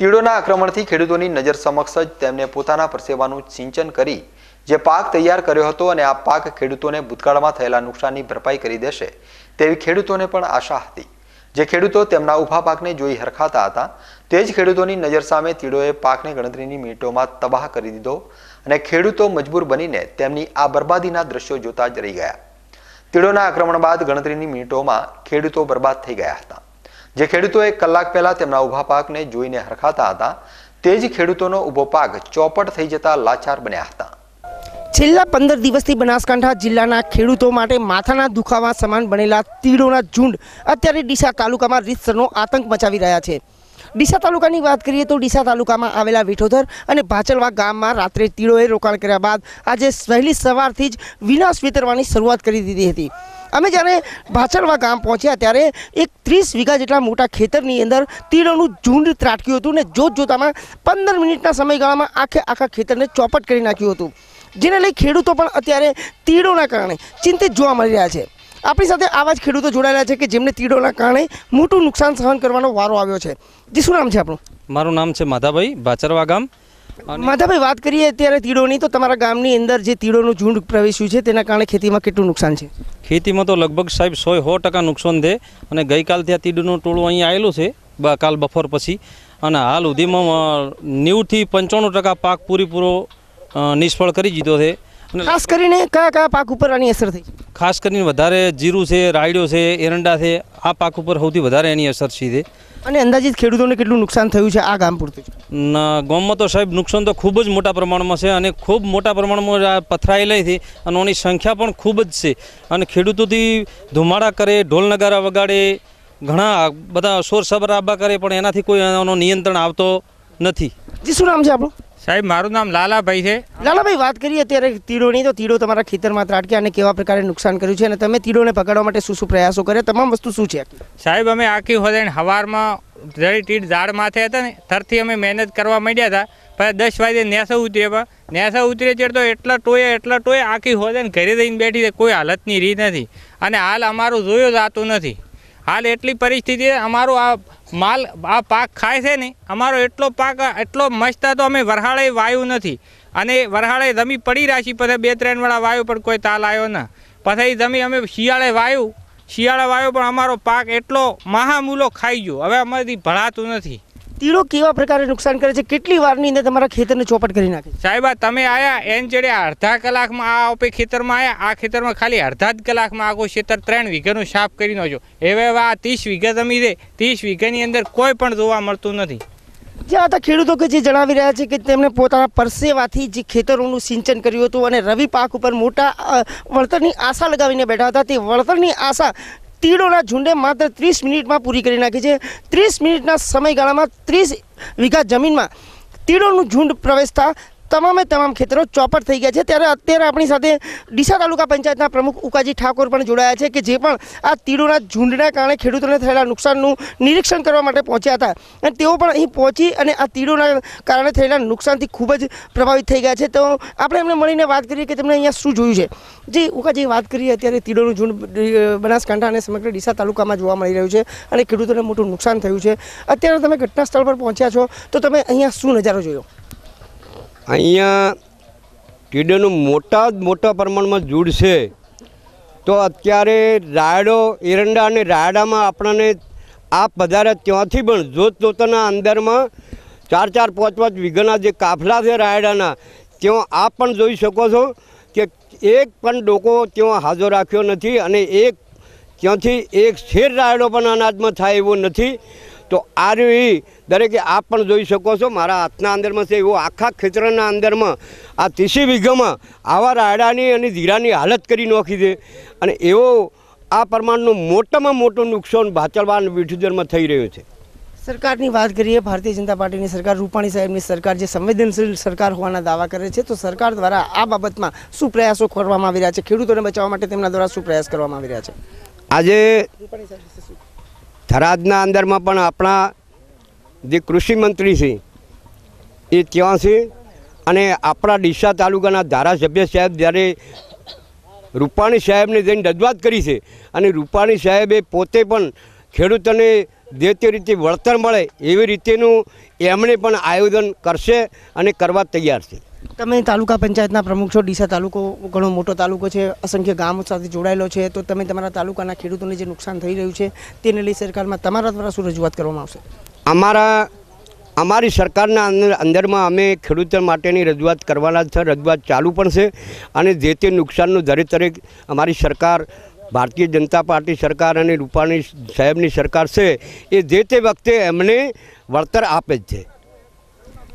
તીડોના આક્રમણથી ખેડૂતોની નજર સમક્ષ જ તેમને પોતાના પરસેવાનું સિંચન કરી જે પાક તૈયાર કર્યો હતો અને આ પાક ખેડૂતોને ભૂતકાળમાં થયેલા નુકસાનની ભરપાઈ કરી દેશે તેવી ખેડૂતોને પણ આશા હતી. જે ખેડૂતો તેમના ઊભા પાકને જોઈ હરખાતા હતા, તે જ ખેડૂતોની નજર સામે તીડોએ પાકને ગણતરીની મિનિટોમાં તબાહ કરી દીધો અને ખેડૂતો મજબૂર બનીને તેમની આ બરબાદીના દ્રશ્યો જોતા જ રહી ગયા. તીડોના આક્રમણ બાદ ગણતરીની મિનિટોમાં ખેડૂતો બરબાદ થઈ ગયા હતા. જે ખેડૂતોએ કલાક પહેલા તેમના ઊભા પાકને જોઈને હરખાતા હતા, તે જ ખેડૂતોનો ઊભો પાક ચોપટ થઈ જતા લાચાર બન્યા હતા. છેલ્લા પંદર દિવસથી બનાસકાંઠા જિલ્લાના ખેડૂતો માટે માથાના દુખાવા સમાન બનેલા તીડોના ઝુંડ અત્યારે ડીસા તાલુકામાં રીતસરનો આતંક મચાવી રહ્યા છે. ડીસા તાલુકાની વાત કરીએ તો ડીસા તાલુકામાં આવેલા વિઠોધર અને ભાચલવા ગામમાં રાત્રે તીડોએ રોકાણ કર્યા બાદ આજે વહેલી સવારથી જ વિનાશ વિતરવાની શરૂઆત કરી દીધી હતી. અમે જ્યારે ભાચલવા ગામ પહોંચ્યા ત્યારે એક ત્રીસ વીઘા જેટલા મોટા ખેતરની અંદર તીડોનું ઝુંડ ત્રાટક્યું હતું ને જોત જોતામાં પંદર મિનિટના સમયગાળામાં આખે આખા ખેતરને ચોપટ કરી નાખ્યું હતું. જેને લઈ ખેડૂતો પણ અત્યારે તીડોના કારણે ચિંતિત જોવા મળી રહ્યા છે. આપણી સાથે આવા જ ખેડૂતો જોડાયેલા છે કે જેમને તીડોના કારણે મોટું નુકસાન સહન કરવાનો વારો આવ્યો છે. જે શું નામ છે આપણું? મારું નામ છે માધાભાઈ ભાચરવા ગામ. માધાભાઈ વાત કરીએ અત્યારે તીડોની તો તમારા ગામની અંદર જે તીડોનું ઝુંડ પ્રવેશ્યું છે તેના કારણે ખેતીમાં કેટલું નુકસાન છે? ખેતીમાં તો લગભગ સાહેબ સો સો ટકા નુકસાન છે. અને ગઈકાલથી આ તીડનું ટોળું અહીં આવેલું છે કાલ બપોર પછી. અને હાલ સુધીમાં નેવુંથી પંચાણું ટકા પાક પૂરેપૂરો નિષ્ફળ કરી દીધો છે. અને ખાસ કરીને કયા કયા પાક ઉપર આની અસર થઈ? ખાસ કરીને વધારે જીરું છે રાયડો છે એરંડા છે આ પાક ઉપર સૌથી વધારે એની અસર છે અને અંદાજિત ખેડૂતોને કેટલું નુકસાન થયું છે આ ગામ પૂરતું ગામમાં તો સાહેબ નુકસાન તો ખૂબ જ મોટા પ્રમાણમાં છે અને ખૂબ મોટા પ્રમાણમાં આ પથરાયેલી છે અને એની સંખ્યા પણ ખૂબ જ છે. અને ખેડૂતોથી ધુમાડા કરે ઢોલ નગારા વગાડે ઘણા બધા શોર શબરાબા કરે પણ એનાથી કોઈ એનો નિયંત્રણ આવતો નથી. જી શું નામ છે આપણું? સાહેબ મારું નામ લાલાભાઈ છે. લાલાભાઈ વાત કરીએ અત્યારે તીડોની. તો તીડો તમારા ખેતરમાં ત્રાટક્યા અને કેવા પ્રકારે નુકસાન કર્યું છે અને તમે તીડોને પકડવા માટે શું શું પ્રયાસો કર્યા? તમામ વસ્તુ શું છે સાહેબ અમે આખી હોદેણ હવારમાં જરી તીડ ઝાડ માથે હતા ને તરથી અમે મહેનત કરવા માંડ્યા હતા. પછી દસ વાગે નેસા ઉતર્યા નેસા ઉતરે છે તો એટલા ટોયે એટલા ટોયે આખી હોદેણ ઘરે રહીને બેઠી છે. કોઈ હાલતની રીત નથી. અને હાલ અમારું જોયો જાતું નથી. હાલ એટલી પરિસ્થિતિ અમારું આ માલ આ પાક ખાય છે ને, અમારો એટલો પાક, એટલો મસ્ત હતો, અમે વરહાળે વાયુ નથી. અને વરહાળે જમી પડી રાશી, પછી બે ત્રણ વાળા વાયુ, પણ કોઈ તાલ આવ્યો ના. પછી જમી અમે શિયાળે વાયુ. શિયાળે વાયુ, પણ અમારો પાક એટલો મહામૂલો ખાઈ ગયો. હવે અમારાથી ભળાતું નથી. તીડો કેવા પ્રકારે નુકસાન કરે છે? કેટલી વારની અંદર તમારા ખેતરને ચોપટ કરી નાખે સાહેબ આ તમે આયા એન જેડે અડધા કલાકમાં આ ઓપે ખેતરમાં આયા આ ખેતરમાં ખાલી અડધા જ કલાકમાં આખું ખેતર ત્રણ વીઘાનું સાફ કરી નાખ્યો. હવે આ ત્રીસ વીઘા જમી દે ત્રીસ વીઘાની અંદર કોઈ પણ જોવા મળતું નથી. જે હતા ખેડૂતો કે જે જણાવી રહ્યા છે કે તેમણે પોતાના પરસેવાથી જે ખેતરોનું સિંચન કર્યું હતું અને રવિ પાક ઉપર મોટા વળતરની આશા લગાવીને બેઠા હતા. તે વળતરની આશા તીડોના ઝુંડે માત્ર ત્રીસ મિનિટમાં પૂરી કરી નાખી છે. ત્રીસ મિનિટના સમયગાળામાં ત્રીસ વીઘા જમીનમાં તીડોનું ઝુંડ પ્રવેશતા તમામે તમામ ખેતરો ચોપટ થઈ ગયા છે. ત્યારે અત્યારે આપણી સાથે ડીસા તાલુકા પંચાયતના પ્રમુખ ઉકાજી ઠાકોર પણ જોડાયા છે કે જે પણ આ તીડોના ઝુંડના કારણે ખેડૂતોને થયેલા નુકસાનનું નિરીક્ષણ કરવા માટે પહોંચ્યા હતા. અને તેઓ પણ અહીં પહોંચી અને આ તીડોના કારણે થયેલા નુકસાનથી ખૂબ જ પ્રભાવિત થઈ ગયા છે. તો આપણે એમને મળીને વાત કરીએ કે તેમણે અહીંયા શું જોયું છે. જે, ઉકાજી, વાત કરીએ અત્યારે તીડોનું ઝુંડ બનાસકાંઠા અને સમગ્ર ડીસા તાલુકામાં જોવા મળી રહ્યું છે અને ખેડૂતોને મોટું નુકસાન થયું છે. અત્યારે તમે ઘટના સ્થળ પર પહોંચ્યા છો. તો તમે અહીંયા શું નજારો જોયો? અહીંયા કીડીનું મોટા જ મોટા પ્રમાણમાં જૂડ છે. તો અત્યારે રાયડો, એરંડા અને રાયડામાં આપણને આ પધારે ત્યાંથી પણ જોત જોતાના અંદરમાં ચાર ચાર પાંચ પાંચ વીઘાના જે કાફલા છે રાયડાના, ત્યાં આપ પણ જોઈ શકો છો કે એક પણ ડોકો ત્યાં હાજર રાખ્યો નથી અને એક ત્યાંથી એક શેર રાયડો પણ અનાજમાં થાય એવો નથી. તો આ રહ્યું દરેકે આપ પણ જોઈ શકો છો મારા હાથના અંદરમાં છે એવો આખા ખેતરના અંદરમાં આ ત્રીસી વીઘામાં આવા રાયડાની અને જીરાની હાલત કરી નાખી છે. અને એવો આ પ્રમાણનું મોટામાં મોટું નુકસાન ભાચલવા અને વિઠુદરમાં થઈ રહ્યું છે. સરકારની વાત કરીએ ભારતીય જનતા પાર્ટીની સરકાર રૂપાણી સાહેબની સરકાર જે સંવેદનશીલ સરકાર હોવાના દાવા કરે છે તો સરકાર દ્વારા આ બાબતમાં શું પ્રયાસો કરવામાં આવી રહ્યા છે? ખેડૂતોને બચાવવા માટે તેમના દ્વારા શું પ્રયાસ કરવામાં આવી રહ્યા છે? આજે થરાદના અંદરમાં પણ આપણા જે કૃષિ મંત્રી છે, એ ત્યાં છે અને આપણા ડીસા તાલુકાના ધારાસભ્ય સાહેબ જ્યારે રૂપાણી સાહેબને જઈને રજૂઆત કરી છે અને રૂપાણી સાહેબે પોતે પણ ખેડૂતોને જે તે રીતે વળતર મળે એવી રીતેનું એમણે પણ આયોજન કરશે અને કરવા તૈયાર છે. તમે તાલુકા પંચાયતના પ્રમુખ છો, ડીસા તાલુકો ઘણો મોટો તાલુકો છે, અસંખ્ય ગામો સાથે જોડાયેલો છે, તો તમે તમારા તાલુકાના ખેડૂતોને જે નુકસાન થઈ રહ્યું છે, તેને લઈ સરકારમાં તમારા દ્વારા શું રજૂઆત કરવામાં આવશે? અમારા, અમારી સરકારના અંદર, અંદરમાં અમે ખેડૂતો માટેની રજૂઆત કરવાના છે, રજૂઆત ચાલુ પણ છે અને જે તે નુકસાનનું દરે દરેક અમારી સરકાર, ભારતીય જનતા પાર્ટી સરકાર અને રૂપાણી સાહેબની સરકાર છે, એ જે તે વખતે એમને વળતર આપે જ છે.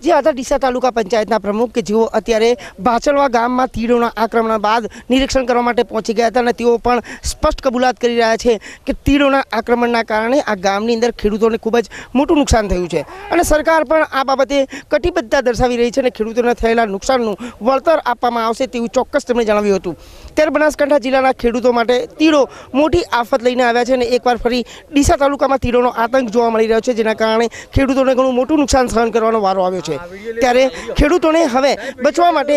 જે હતા ડીસા તાલુકા પંચાયતના પ્રમુખ કે જેઓ અત્યારે ભાચલવા ગામમાં તીડોના આક્રમણ બાદ નિરીક્ષણ કરવા માટે પહોંચી ગયા હતા અને તેઓ પણ સ્પષ્ટ કબૂલાત કરી રહ્યા છે કે તીડોના આક્રમણના કારણે આ ગામની અંદર ખેડૂતોને ખૂબ જ મોટું નુકસાન થયું છે. અને સરકાર પણ આ બાબતે કટિબદ્ધતા દર્શાવી રહી છે અને ખેડૂતોને થયેલા નુકસાનનું વળતર આપવામાં આવશે તેવું ચોક્કસ તેમણે જણાવ્યું હતું. ત્યારે બનાસકાંઠા જિલ્લાના ખેડૂતો માટે તીડો મોટી આફત લઈને આવ્યા છે અને એકવાર ફરી ડીસા તાલુકામાં તીડોનો આતંક જોવા મળી રહ્યો છે, જેના કારણે ખેડૂતોને ઘણું મોટું નુકસાન સહન કરવાનો વારો આવ્યો છે. ત્યારે ખેડૂતોને હવે બચવા માટે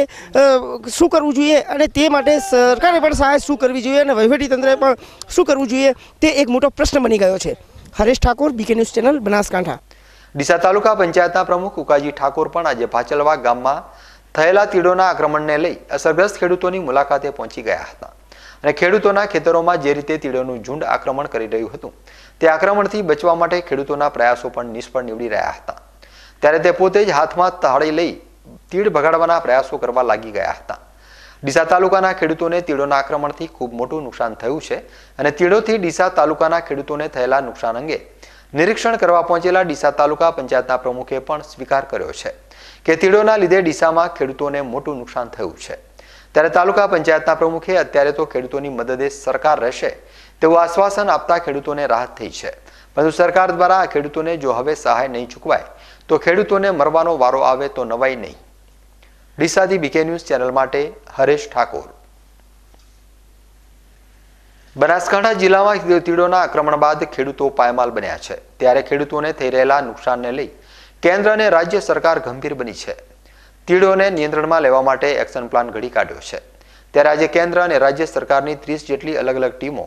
શું કરવું જોઈએ અને તે માટે સરકારે પણ સહાય શું કરવી જોઈએ અને વહીવટીતંત્રએ પણ શું કરવું જોઈએ તે એક મોટો પ્રશ્ન બની ગયો છે. Haresh Thakor, BK news channel, Banaskantha. Deesa તાલુકા પંચાયતના પ્રમુખ ઉકાજી ઠાકોર પણ આજે ભાચલવા ગામમાં થયેલા તીડોના આક્રમણને લઈ અસરગ્રસ્ત ખેડૂતોની મુલાકાતે પહોંચી ગયા હતા. અને ખેડૂતોના ખેતરોમાં જે રીતે તીડોનું ઝુંડ આક્રમણ કરી રહ્યું હતું, તે આક્રમણથી બચવા માટે ખેડૂતોના પ્રયાસો પણ નિષ્ફળ નીવડી રહ્યા હતા. ત્યારે તે પોતે જ હાથમાં તાળી લઈ તીડ ભગાડવાના પ્રયાસો કરવા લાગી ગયા હતા. ડીસા તાલુકાના ખેડૂતોને તીડોના આક્રમણથી ખૂબ મોટું નુકસાન થયું છે અને તીડોથી ડીસા તાલુકાના ખેડૂતોને થયેલા નુકસાન અંગે નિરીક્ષણ કરવા પહોંચેલા ડીસા તાલુકા પંચાયતના પ્રમુખે પણ સ્વીકાર કર્યો છે. કે તીડોના લીધે ડીસામાં ખેડૂતોને મોટું નુકસાન થયું છે. ત્યારે તાલુકા પંચાયતના પ્રમુખે અત્યારે તો ખેડૂતોની મદદે સરકાર રહેશે તેવું આશ્વાસન આપતા ખેડૂતોને રાહત થઈ છે. પરંતુ સરકાર દ્વારા આ ખેડૂતોને જો હવે સહાય નહીં ચૂકવાય, તો ખેડૂતોને મરવાનો વારો આવે તો નવાઈ નહીં. ડીસાથી બીકે ન્યૂઝ ચેનલ માટે હરેશ ઠાકોર. બનાસકાંઠા જિલ્લામાં તીડોના આક્રમણ બાદ ખેડૂતો પાયમાલ બન્યા છે. ત્યારે ખેડૂતોને થઈ રહેલા નુકસાનને લઈ કેન્દ્ર અને રાજ્ય સરકાર ગંભીર બની છે. તીડોને નિયંત્રણમાં લેવા માટે એક્શન પ્લાન ઘડી કાઢ્યો છે. ત્યારે આજે કેન્દ્ર અને રાજ્ય સરકારની ત્રીસ જેટલી અલગ અલગ ટીમો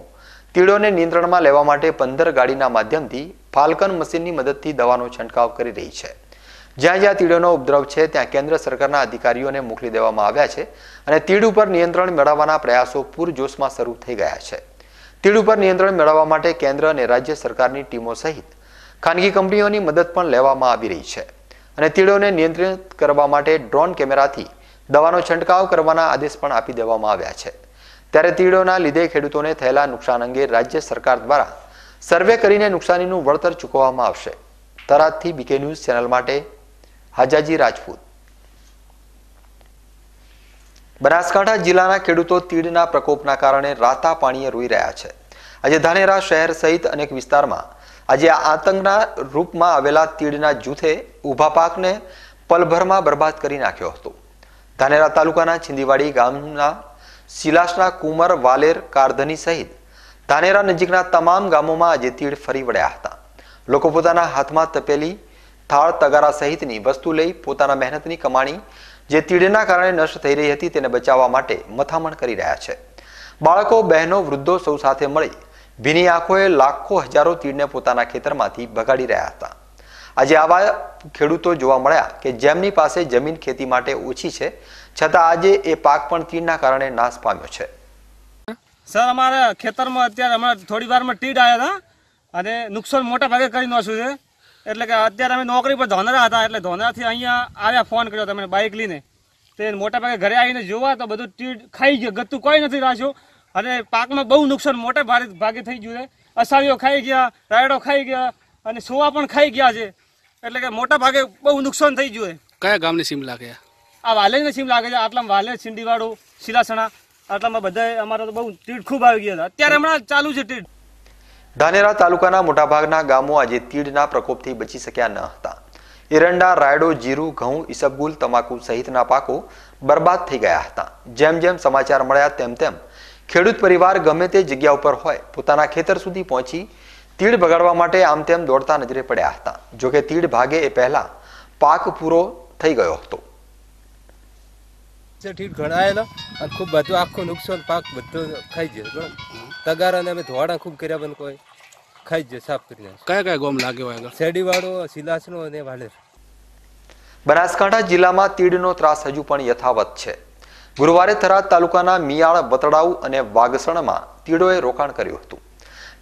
તીડોને નિયંત્રણમાં લેવા માટે પંદર ગાડીના માધ્યમથી ફાલ્કન મશીનની મદદથી દવાનો છંટકાવ કરી રહી છે. જ્યાં જ્યાં તીડોનો ઉપદ્રવ છે, ત્યાં કેન્દ્ર સરકારના અધિકારીઓને મોકલી દેવામાં આવ્યા છે અને તીડ ઉપર નિયંત્રણ મેળવવાના પ્રયાસો પૂરજોશમાં શરૂ થઈ ગયા છે. તીડ ઉપર નિયંત્રણ મેળવવા માટે કેન્દ્ર અને રાજ્ય સરકારની ટીમો સહિત ખાનગી કંપનીઓની મદદ પણ લેવામાં આવી રહી છે. અને તીડોને નિયંત્રિત કરવા માટે ડ્રોન કેમેરાથી દવાનો છંટકાવ કરવાના આદેશ પણ આપી દેવામાં આવ્યા છે. ત્યારે તીડોના લીધે ખેડૂતોને થયેલા નુકસાન અંગે રાજ્ય સરકાર દ્વારા સર્વે કરીને નુકસાનીનું વળતર ચૂકવવામાં આવશે. તરાજથી બીકે ન્યૂઝ ચેનલ માટે હાજાજી રાજપૂત. બનાસકાંઠા જિલ્લાના ખેડૂતો તીડના પ્રકોપના કારણે રાતા પાણીએ રોઈ રહ્યા છે. આજે ધાનેરા શહેર સહિત અનેક વિસ્તારમાં આજે આ આતંકના રૂપમાં આવેલા તીડના જૂથે ઊભા પાકને પલભરમાં બરબાદ કરી નાખ્યો હતો. ધાનેરા તાલુકાના છિંદીવાડી ગામના સિલાસના કુમર વાલેર કારધની સહિત ધાનેરા નજીકના તમામ ગામોમાં આજે તીડ ફરી વળ્યા હતા. લોકો પોતાના હાથમાં તપેલી, થાળ, તગારા સહિતની વસ્તુ લઈ પોતાના મહેનતની કમાણી જે તીડના કારણે નષ્ટ થઈ રહી હતી તેને બચાવવા માટે મથામણ કરી રહ્યા છે. બાળકો, બહેનો, વૃદ્ધો સૌ સાથે મળી ભીની આંખોએ લાખો હજારો તીડને પોતાના ખેતરમાંથી ભગાડી રહ્યા હતા. આજે આવા ખેડૂતો જોવા મળ્યા કે જેમની પાસે જમીન ખેતી માટે ઓછી છે, છતાં આજે એ પાક પણ તીડના કારણે નાશ પામ્યો છે. સર, અમારા ખેતરમાં અત્યારે હમણાં થોડી વારમાં તીડ આવ્યા હતા અને નુકસાન મોટા ભાગે કરી નાખ્યું છે. એટલે કે અત્યારે અમે નોકરી પર ધોનરા હતા, એટલે ધોનરાથી અહીંયા આવ્યા ફોન કર્યો તમે બાઇક લઈને. તે મોટા ભાગે ઘરે આવીને જોવા તો બધું તીડ ખાઈ ગયું, ગતું કોઈ નથી રાખ્યું. અને પાકમાં બહુ નુકસાન મોટે ભાગે ભાગે થઈ ગયું છે. અસારીઓ ખાઈ ગયા રાયડો ખાઈ ગયા અને સોવા પણ ખાઈ ગયા છે. એટલે કે મોટા ભાગે બહુ નુકસાન થઈ ગયું છે. કયા ગામની સીમ લાગે? આ વાલેજને સીમ લાગે છે આટલામાં વાલે છીંડીવાળું શિલાસણા આટલામાં બધા અમારા તો બહુ તીડ ખૂબ આવી ગયા હતા અત્યારે હમણાં ચાલુ છે તીડ. ધાનેરા તાલુકાના મોટાભાગના ગામો આજે તીડના પ્રકોપથી બચી શક્યા ન હતા. એરંડા રાયડો જીરું ઘઉં ઈસબગુલ તમાકુ સહિતના પાકો બરબાદ થઈ ગયા હતા. જેમ જેમ સમાચાર મળ્યા તેમ તેમ ખેડૂત પરિવાર ગમે તે જગ્યા ઉપર હોય પોતાના ખેતર સુધી પહોંચી તીડ બગાડવા માટે આમ તેમ દોડતા નજરે પડ્યા હતા. જોકે તીડ ભાગે એ પહેલા પાક પૂરો થઈ ગયો હતો. તીડ ઘણાયેલો અને ખૂબ બધું આખું નુકસાન પાક બધું ખાઈ જાય તગાર અને અમે ધોવાડા ખૂબ કર્યા પણ કોઈ ખાઈ જાય સાફ કરી નાખે કયા કયા ગોમ લાગે હોય આગળ? શેરડીવાળો સિલાસનો અને વાલેર. બનાસકાંઠા જિલ્લામાં તીડનો ત્રાસ હજુ પણ યથાવત છે. ગુરુવારે થરાદ તાલુકાના મિયાળ, બતડાઉ અને વાગસણમાં તીડોએ રોકાણ કર્યું હતું.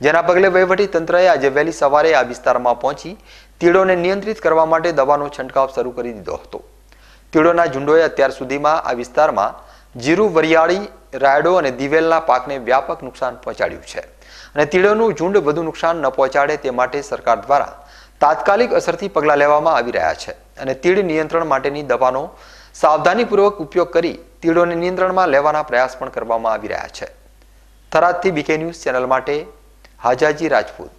જેના પગલે વહીવટી તંત્રએ આજે વહેલી સવારે આ વિસ્તારમાં પહોંચી તીડોને નિયંત્રિત કરવા માટે દવાનો છંટકાવ શરૂ કરી દીધો હતો. તીડોના ઝુંડોએ અત્યાર સુધીમાં આ વિસ્તારમાં જીરું, વરિયાળી, રાયડો અને દિવેલના પાકને વ્યાપક નુકસાન પહોંચાડ્યું છે અને તીડોનું ઝુંડ વધુ નુકસાન ન પહોંચાડે તે માટે સરકાર દ્વારા તાત્કાલિક અસરથી પગલાં લેવામાં આવી રહ્યા છે અને તીડ નિયંત્રણ માટેની દવાનો સાવધાનીપૂર્વક ઉપયોગ કરી તીડોને નિયંત્રણમાં લેવાના પ્રયાસ પણ કરવામાં આવી રહ્યા છે. થરાદથી બીકે ન્યૂઝ ચેનલ માટે હાજાજી રાજપૂત.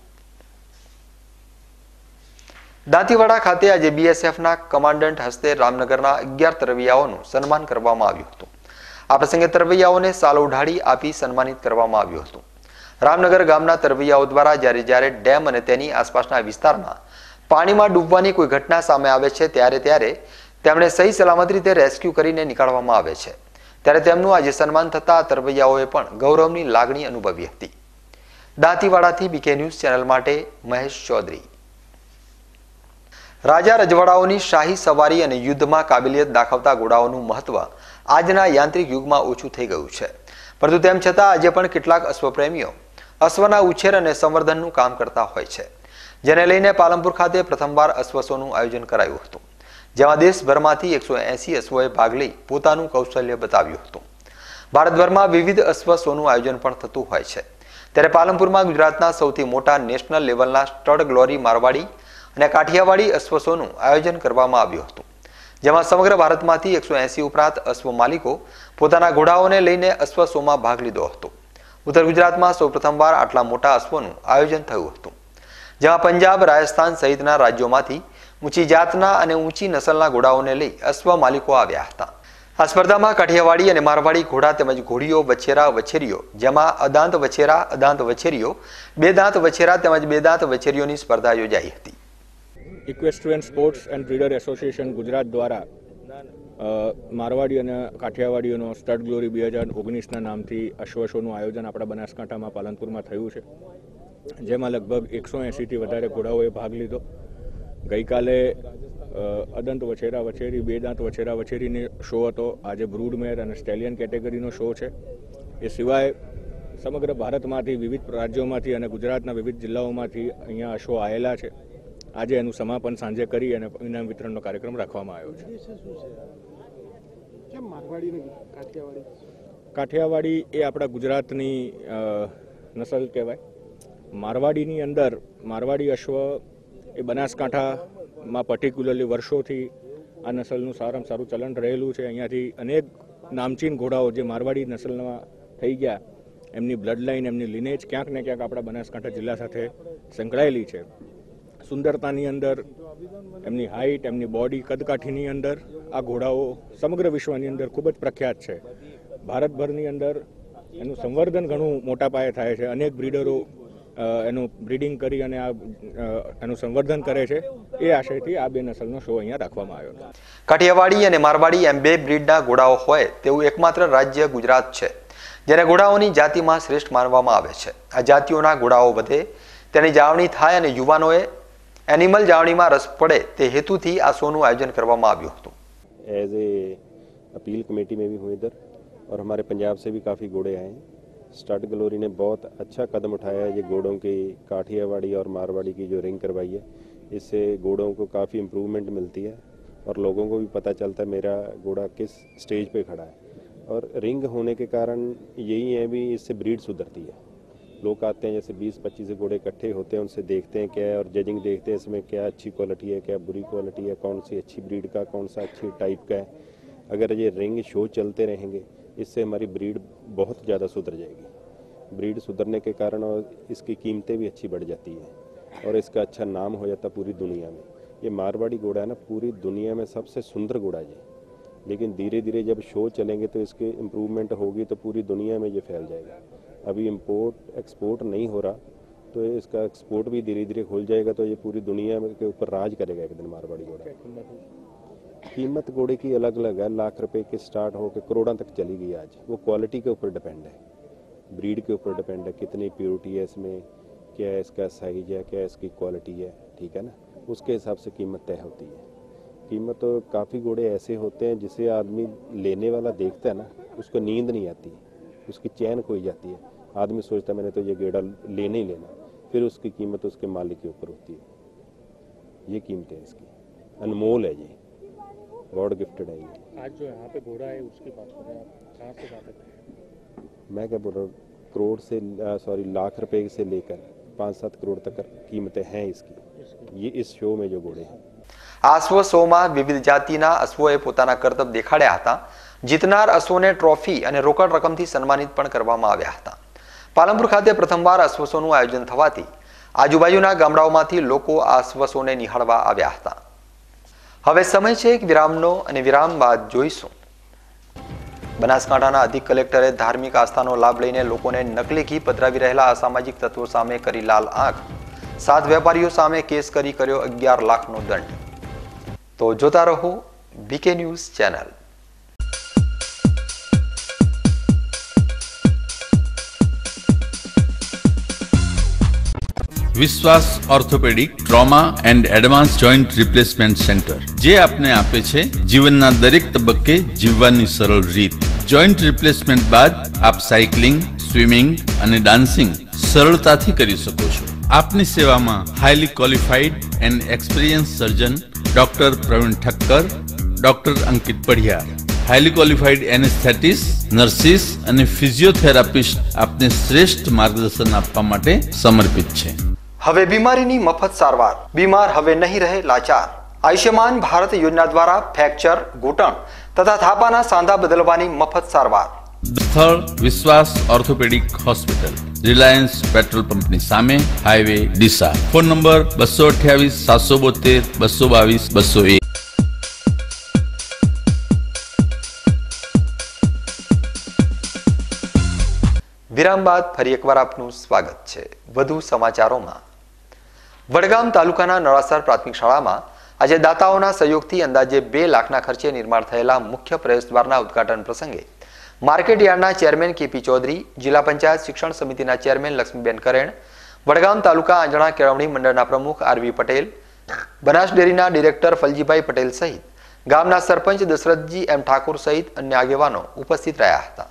દાંતીવાડા ખાતે આજે બીએસએફના કમાન્ડન્ટ હસ્તે રામનગરના અગિયાર તરવૈયાઓનું સન્માન કરવામાં આવ્યું હતું. આ પ્રસંગે તરવૈયાઓને સાલ ઉઢાડી આપી સન્માનિત કરવામાં આવ્યું હતું. રામનગર ગામના તરવૈયાઓ દ્વારા જ્યારે જ્યારે ડેમ અને તેની આસપાસના વિસ્તારમાં પાણીમાં ડૂબવાની કોઈ ઘટના સામે આવે છે ત્યારે ત્યારે તેમણે સહી સલામત રીતે રેસ્ક્યુ કરીને નીકાળવામાં આવે છે. ત્યારે તેમનું આજે સન્માન થતા તરવૈયાઓએ પણ ગૌરવની લાગણી અનુભવી હતી. દાંતીવાડાથી બીકે ન્યૂઝ ચેનલ માટે મહેશ ચૌધરી. રાજા રજવાડાઓની શાહી સવારી અને યુદ્ધમાં કાબિલિયત દાખવતા ઘોડાઓનું મહત્વ આજના યાંત્રિક યુગમાં ઓછું થઈ ગયું છે. પરંતુ તેમ છતાં આજે પણ કેટલાક અશ્વપ્રેમીઓ અશ્વના ઉછેર અને સંવર્ધનનું કામ કરતા હોય છે. જેને લઈને પાલનપુર ખાતે પ્રથમવાર અશ્વસોનું આયોજન કરાયું હતું. જેમાં દેશભરમાંથી એકસો એસી અશ્વોએ ભાગ લઈ પોતાનું કૌશલ્ય બતાવ્યું હતું. ભારતભરમાં વિવિધ અશ્વ શોનું આયોજન પણ થતું હોય છે. ત્યારે પાલનપુરમાં ગુજરાતના સૌથી મોટા નેશનલ લેવલના સ્ટડ ગ્લોરી મારવાડી અને કાઠિયાવાડી અશ્વ શોનું આયોજન કરવામાં આવ્યું હતું. જેમાં સમગ્ર ભારતમાંથી એકસો એસી ઉપરાંત અશ્વ માલિકો પોતાના ઘોડાઓને લઈને અશ્વ શોમાં ભાગ લીધો હતો. ઉત્તર ગુજરાતમાં સૌ પ્રથમવાર આટલા મોટા અશ્વનું આયોજન થયું હતું. જેમાં પંજાબ, રાજસ્થાન સહિતના રાજ્યોમાંથી ઊંચી જાતના અને ઊંચી નસલના ઘોડાઓને લઈ અશ્વ માલિકો આવ્યા હતા. આ સ્પર્ધામાં કાઠિયાવાડી અને મારવાડી ઘોડા તેમજ ઘોડીઓ વછેરા વછેરીઓ, જેમાં અદાંત વછેરા, અદાંત વછેરીઓ, બે દાંત વછેરા તેમજ બે દાંત વછેરીઓની સ્પર્ધા યોજાઈ હતી. Equestrian sports and breeder association Gujarat દ્વારા મારવાડી અને કાઠિયાવાડીઓનો સ્ટડ ગ્લોરી બે હજાર ઓગણીસના નામથી અશ્વશોનું આયોજન આપણા બનાસકાંઠામાં પાલનપુરમાં થયું છે. જેમાં લગભગ એકસો એંસીથી વધારે ઘોડાઓએ ભાગ લીધો. ગઈકાલે અદંત વછેરા વછેરી બે દાંત વછેરા વછેરીની શો હતો. આજે બ્રૂડમેર અને સ્ટેલિયન કેટેગરીનો શો છે. એ સિવાય સમગ્ર ભારતમાંથી વિવિધ રાજ્યોમાંથી અને ગુજરાતના વિવિધ જિલ્લાઓમાંથી અહીંયા શો આવેલા છે. આજે એનું સમાપન સાંજે કરી અને ઇનામ વિતરણનો કાર્યક્રમ રાખવામાં આવ્યો છે. કાઠિયાવાડી? એ આપણા ગુજરાતની નસલ કહેવાય. મારવાડીની અંદર મારવાડી અશ્વ એ બનાસકાંઠામાં પર્ટિક્યુલરલી વર્ષોથી આ નસલનું સારામાં સારું ચલણ રહેલું છે. અહીંયાથી અનેક નામચીન ઘોડાઓ જે મારવાડી નસલમાં થઈ ગયા, એમની બ્લડ લાઇન એમની લિનેજ ક્યાંક ને ક્યાંક આપણા બનાસકાંઠા જિલ્લા સાથે સંકળાયેલી છે. સુંદરતાની અંદર, એમની હાઇટ એમની બોડી કદકાઠીની અંદર આ ઘોડાઓ સમગ્ર વિશ્વની અંદર ખૂબ જ પ્રખ્યાત છે. ભારતભરની અંદર એનું સંવર્ધન ઘણું મોટા પાયે થાય છે. અનેક બ્રીડરો એનું બ્રીડિંગ કરી અને આ અ, એનું સંવર્ધન કરે છે એ આશયથી આ બે નસલનો શો અહીંયા રાખવામાં આવ્યો હતો કાઠિયાવાડી અને મારવાડી એમ બે બ્રીડના ઘોડાઓ હોય તેવું એકમાત્ર રાજ્ય ગુજરાત છે જેને ઘોડાઓની જાતિમાં શ્રેષ્ઠ માનવામાં આવે છે આ જાતિઓના ઘોડાઓ વધે તેની જાળવણી થાય અને યુવાનોએ એનિમલ જાળવણીમાં રસ પડે તે હેતુથી આ શોનું આયોજન કરવામાં આવ્યું હતું एज ए अपील कमेटी में भी हूँ इधर और हमारे पंजाब से भी काफ़ी घोड़े आए हैं स्टार्ट ग्लोरी ने बहुत अच्छा कदम उठाया है। ये घोड़ों की काठियावाड़ी और मारवाड़ी की जो रिंग करवाई है, इससे घोड़ों को काफ़ी इम्प्रूवमेंट मिलती है और लोगों को भी पता चलता है मेरा घोड़ा किस स्टेज पे खड़ा है। और रिंग होने के कारण यही है भी इससे ब्रीड सुधरती है। लोग आते हैं जैसे 20-25 घोड़े इकट्ठे होते हैं, उनसे देखते हैं क्या है और जजिंग देखते हैं इसमें क्या अच्छी क्वालिटी है, क्या बुरी क्वालिटी है, कौन सी अच्छी ब्रीड का, कौन सा अच्छी टाइप का है। अगर ये रिंग शो चलते रहेंगे इससे हमारी ब्रीड बहुत ज़्यादा सुधर जाएगी। ब्रीड सुधरने के कारण और इसकी कीमतें भी अच्छी बढ़ जाती है और इसका अच्छा नाम हो जाता पूरी दुनिया में। ये मारवाड़ी घोड़ा है ना, पूरी दुनिया में सबसे सुंदर घोड़ा है लेकिन धीरे धीरे जब शो चलेंगे तो इसके इम्प्रूवमेंट होगी तो पूरी दुनिया में ये फैल जाएगा। अभी इम्पोर्ट एक्सपोर्ट नहीं हो रहा तो इसका एक्सपोर्ट भी धीरे धीरे खुल जाएगा तो ये पूरी दुनिया के ऊपर राज करेगा एक दिन मारवाड़ी घोड़ा। कीमत घोड़े की अलग अलग है। लाख रुपए के स्टार्ट होकर करोड़ों तक चली गई आज। वो क्वालिटी के ऊपर डिपेंड है। ब्रीड के ऊपर डिपेंड है कितनी प्योरिटी है इसमें, क्या इसका साइज़ है, क्या इसकी क्वालिटी है, ठीक है ना? उसके हिसाब से कीमत तय होती है। कीमत तो काफ़ी घोड़े ऐसे होते हैं जिसे आदमी लेने वाला देखता है ना, उसको नींद नहीं आती, उसकी चैन खोई जाती है। आदमी सोचता मैंने तो ये गेड़ा लेने ही लेना। फिर उसकी कीमत उसके मालिक के ऊपर होती है। ये कीमत है इसकी। अनमोल है ये। गॉड गिफ्टेड है ये आज जो यहाँ पे घोड़ा है उसकी बात कर रहे हैं आप कहाँ से कहाँ तक मैं क्या बोल रहा हूँ करोड़ से सॉरी लाख रुपए से लेकर पाँच सात करोड़ तक कीमतें हैं इसकी ये इस शो में जो घोड़े हैं આ અશ્વ શોમાં વિવિધ જાતિના અશ્વોએ પોતાના કરતબ દેખાડ્યા હતા જીતનાર અશ્વોને ટ્રોફી અને રોકડ રકમથી સન્માનિત પણ કરવામાં આવ્યા હતા પાલનપુર ખાતે પ્રથમવાર અશ્વ શોનું આયોજન થવાથી આજુબાજુના ગામડાઓમાંથી લોકો આ અશ્વ શોને નિહાળવા આવ્યા હતા હવે સમય છે એક વિરામનો અને વિરામ બાદ જોઈશું. બનાસકાંઠાના અધિક કલેક્ટરે ધાર્મિક આસ્થાનો લાભ લઈને લોકોને નકલી ઘી પધરાવી રહેલા અસામાજિક તત્વો સામે કરી લાલ આંખ. સાત વેપારીઓ સામે કેસ કરી કર્યો અગિયાર લાખનો દંડ. તો જોતા રહો BK news channel. Vishwas orthopaedic, trauma and advance joint replacement centre, જે આપને આપે છે જીવનના દરેક તબક્કે જીવવાની સરળ રીત. જોઈન્ટ રિપ્લેસમેન્ટ બાદ આપ સાયકલિંગ, સ્વિમિંગ અને ડાન્સિંગ સરળતાથી કરી શકો છો. આપની સેવામાં highly qualified and experience surgeon doctor Pravin Thakkar doctor Ankit Padhiyar. Highly qualified anaesthetists nurses અને ફિઝિયોથેરાપિસ્ટ આપને શ્રેષ્ઠ માર્ગદર્શન આપવા માટે સમર્પિત છે. હવે બીમારીની મફત સારવાર. બીમાર હવે નહીં રહે લાચાર. આયુષ્યમાન ભારત યોજના દ્વારા ફ્રેક્ચર, ઘૂંટણ તથા થાપાના સાંધા બદલવાની મફત સારવાર. સ્થળ વિશ્વાસ ઓર્થોપેડિક હોસ્પિટલ, રિલાયન્સ પેટ્રોલ પંપની સામે, હાઈવે ડીસા. ફોન નંબર બસો અઠ્યાવીસ, સાતસો બોતેર બસો બાવીસ, બસો એક. વિરામ બાદ ફરી એકવાર આપનું સ્વાગત છે. વધુ સમાચારોમાં વડગામ તાલુકાના નળાસર પ્રાથમિક શાળામાં આજે દાતાઓના સહયોગથી અંદાજે બે લાખના ખર્ચે નિર્માણ થયેલા મુખ્ય પ્રવેશદ્વારના ઉદ્ઘાટન પ્રસંગે માર્કેટ યાર્ડના ચેરમેન કેપી ચૌધરી, જિલ્લા પંચાયત શિક્ષણ સમિતિના ચેરમેન લક્ષ્મીબેન કરેણ, વડગામ તાલુકા આંજણા કેળવણી મંડળના પ્રમુખ આરવી પટેલ, બનાસ ડેરીના ડિરેક્ટર ફલજીભાઈ પટેલ સહિત ગામના સરપંચ દશરથજી એમ ઠાકોર સહિત અન્ય આગેવાનો ઉપસ્થિત રહ્યા હતા.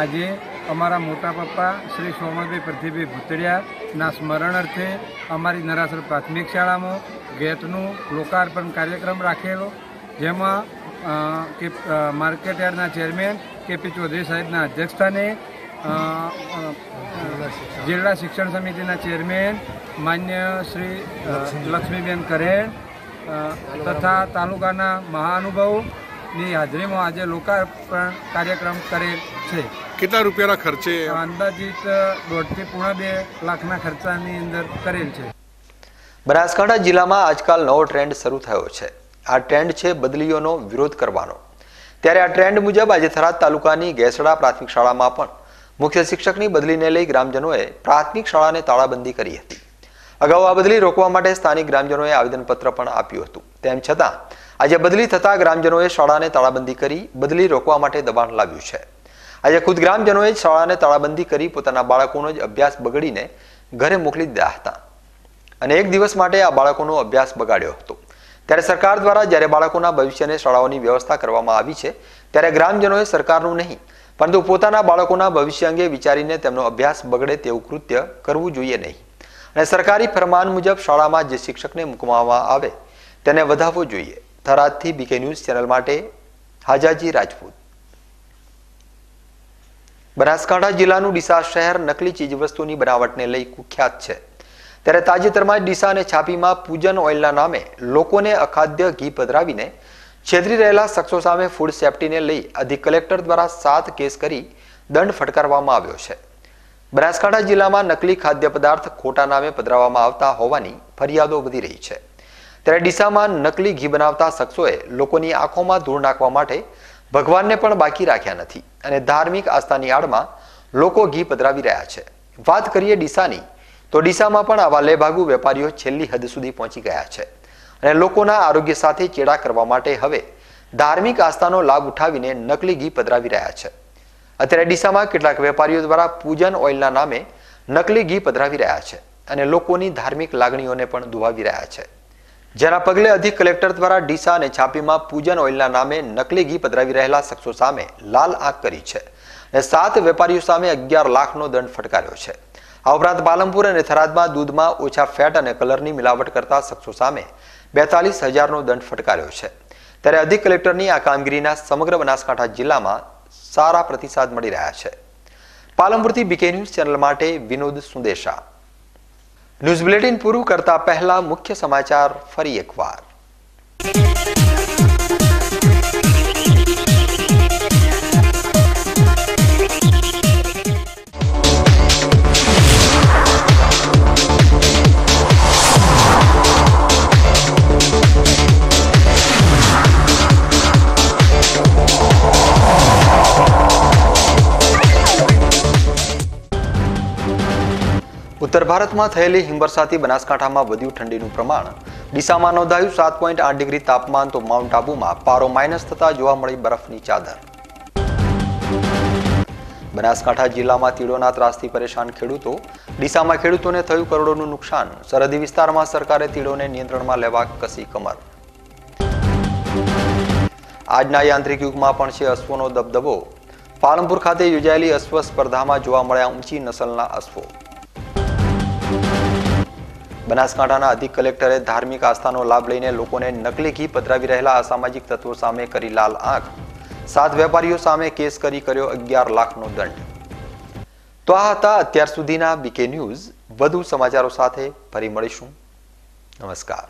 આજે અમારા મોટા પપ્પા શ્રી સોમલભાઈ પ્રતિભાઈ ભૂતડિયાના સ્મરણ અર્થે અમારી નરાસર પ્રાથમિક શાળામાં ગેટનું લોકાર્પણ કાર્યક્રમ રાખેલો, જેમાં કે માર્કેટ યાર્ડના ચેરમેન કે પી ચૌધરી સાહેબના અધ્યક્ષસ્થાને જિલ્લા શિક્ષણ સમિતિના ચેરમેન માન્ય શ્રી લક્ષ્મીબેન કરેણ તથા તાલુકાના મહાનુભાવોની હાજરીમાં આજે લોકાર્પણ કાર્યક્રમ કરેલ છે. કેટલા રૂપિયાના ખર્ચે? અંદાજિત દોઢથી પોણા બે લાખના ખર્ચાની અંદર કરેલ છે. બનાસકાંઠા જિલ્લામાં આજકાલ નવો ટ્રેન્ડ શરૂ થયો છે. આ ટ્રેન્ડ છે બદલીઓનો વિરોધ કરવાનો. ત્યારે આ ટ્રેન્ડ મુજબ આજે થરાદ તાલુકાની ગેસડા પ્રાથમિક શાળામાં પણ મુખ્ય શિક્ષકની બદલીને લઈ ગ્રામજનોએ પ્રાથમિક શાળાને તાળાબંધી કરી હતી. અગાઉ આ બદલી રોકવા માટે સ્થાનિક ગ્રામજનોએ આવેદનપત્ર પણ આપ્યું હતું. તેમ છતાં આજે બદલી થતા ગ્રામજનોએ શાળાને તાળાબંધી કરી બદલી રોકવા માટે દબાણ લાવ્યું છે. આજે ખુદ ગ્રામજનોએ જ શાળાને તાળાબંધી કરી પોતાના બાળકોનો જ અભ્યાસ બગડીને ઘરે મોકલી દીધા હતા. અને એક દિવસ માટે આ બાળકોનો અભ્યાસ બગાડ્યો હતો. ત્યારે સરકાર દ્વારા જ્યારે બાળકોના ભવિષ્યને શાળાઓની વ્યવસ્થા કરવામાં આવી છે, ત્યારે ગ્રામજનોએ સરકારનું નહીં, પરંતુ પોતાના બાળકોના ભવિષ્ય અંગે વિચારીને તેમનો અભ્યાસ બગડે તેવું કૃત્ય કરવું જોઈએ નહીં. અને સરકારી ફરમાન મુજબ શાળામાં જે શિક્ષકને મૂકવામાં આવે, તેને વધાવવો જોઈએ. થરાદથી બીકે ન્યૂઝ ચેનલ માટે હાજાજી રાજપૂત. બનાસકાંઠા જિલ્લાનું ડીસા શહેર નકલી ચીજવસ્તુની બનાવટને લઈ કુખ્યાત છે. ત્યારે તાજેતરમાં ડીસા અને છાપીમાં પૂજન ઓઇલના નામે લોકોને અખાદ્ય ઘી પધરાવીને છેતરી રહેલા શખ્સો સામે ફૂડ સેફટીને લઈ અધિક કલેક્ટર દ્વારા સાત કેસ કરી દંડ ફટકારવામાં આવ્યો છે. બનાસકાંઠા જિલ્લામાં નકલી ખાદ્ય પદાર્થ ખોટા નામે પધરાવવામાં આવતા હોવાની ફરિયાદો વધી રહી છે. ત્યારે ડીસામાં નકલી ઘી બનાવતા શખ્સોએ લોકોની આંખોમાં ધૂળ નાખવા માટે ભગવાનને પણ બાકી રાખ્યા નથી અને ધાર્મિક આસ્થાની આડમાં લોકો ઘી પધરાવી રહ્યા છે. વાત કરીએ ડીસાની, તો ડીસામાં પણ આવા લેભાગુ વેપારીઓ છેલ્લી હદ સુધી પહોંચી ગયા છે અને લોકોના આરોગ્ય સાથે ચેડા કરવા માટે હવે ધાર્મિક આસ્થાનો લાભ ઉઠાવીને નકલી ઘી પધરાવી રહ્યા છે. અત્યારે ડીસામાં કેટલાક વેપારીઓ દ્વારા પૂજન ઓઇલના નામે નકલી ઘી પધરાવી રહ્યા છે અને લોકોની ધાર્મિક લાગણીઓને પણ દુભાવી રહ્યા છે. જેના પગલે અધિક કલેક્ટર દ્વારા ડીસા અને છાપીમાં પૂજન ઓઇલના નામે નકલી ઘી પધરાવી રહેલા શખ્સો સામે લાલ આંખ કરી છે અને સાત વેપારીઓ સામે અગિયાર લાખનો દંડ ફટકાર્યો છે. આ ઉપરાંત પાલનપુર અને થરાદમાં દૂધમાં ઓછા ફેટ અને કલરની મિલાવટ કરતા શખ્સો સામે બેતાલીસ હજારનો દંડ ફટકાર્યો છે. ત્યારે અધિક કલેક્ટરની આ કામગીરીના સમગ્ર બનાસકાંઠા જિલ્લામાં સારા પ્રતિસાદ મળી રહ્યા છે. પાલનપુરથી બીકે ન્યૂઝ ચેનલ માટે વિનોદ સુદેશા. ન્યૂઝ બુલેટિન પૂરું કરતા પહેલા મુખ્ય સમાચાર ફરી એકવાર ઉત્તર ભારતમાં થયેલી હિમવર્ષાથી બનાસકાંઠામાં વધ્યું ઠંડીનું પ્રમાણ. ડીસામાં નોંધાયું સાત પોઈન્ટ આઠ ડિગ્રી તાપમાન તો માઉન્ટ આબુમાં. પારો માઇનસ થતા જોવા મળી બરફની ચાદર. બનાસકાંઠા જિલ્લામાં તીડોના ત્રાસથી પરેશાન ખેડૂતો. ડીસામાં ખેડૂતોને થયું કરોડોનું નુકસાન. સરહદી વિસ્તારમાં સરકારે તીડોને નિયંત્રણમાં લેવા કસી કમર. આજના યાંત્રિક યુગમાં પણ છે અશ્વનો દબદબો. પાલનપુર ખાતે યોજાયેલી અશ્વ સ્પર્ધામાં જોવા મળ્યા ઊંચી નસલના અશ્વો. બનાસકાંઠાના અધિક કલેક્ટરે ધાર્મિક આસ્થાનો લાભ લઈને લોકોને નકલી ઘી પધરાવી રહેલા અસામાજિક તત્વો સામે કરી લાલ આંખ. સાત વેપારીઓ સામે કેસ કરી કર્યો અગિયાર લાખનો દંડ. તો આ હતા અત્યાર સુધીના બીકે ન્યૂઝ. વધુ સમાચારો સાથે ફરી મળીશું. નમસ્કાર.